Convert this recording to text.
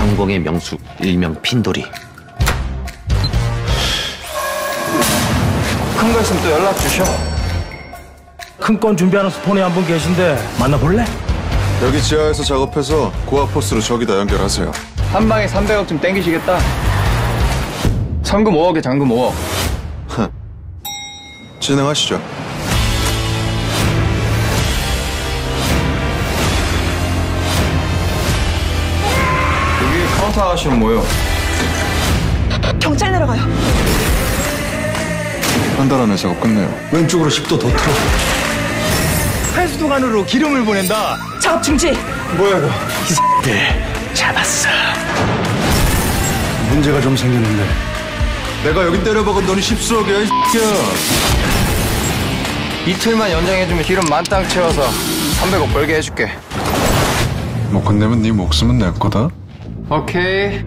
창공의 명수 일명 핀돌이 큰 거 있으면 또 연락 주셔. 큰 건 준비하는 스폰이 한 분 계신데 만나볼래? 여기 지하에서 작업해서 고아 포스로 저기다 연결하세요. 한 방에 300억쯤 땡기시겠다. 성금 5억에 잔금 5억. 진행하시죠. 여기 카운터 아가씨는 뭐요? 경찰 내려가요. 한 달 안에 작업 끝내요. 왼쪽으로 10도 더 틀어 해수도관으로 기름을 보낸다 작업 중지. 네 잡았어 문제가 좀 생겼는데 내가 여긴 때려박은 돈이 10수억이야, 이 새끼야. 이틀만 연장해주면 기름 만땅 채워서 300억 벌게 해줄게. 뭐 끝내면 네 목숨은 내 거다. Okay.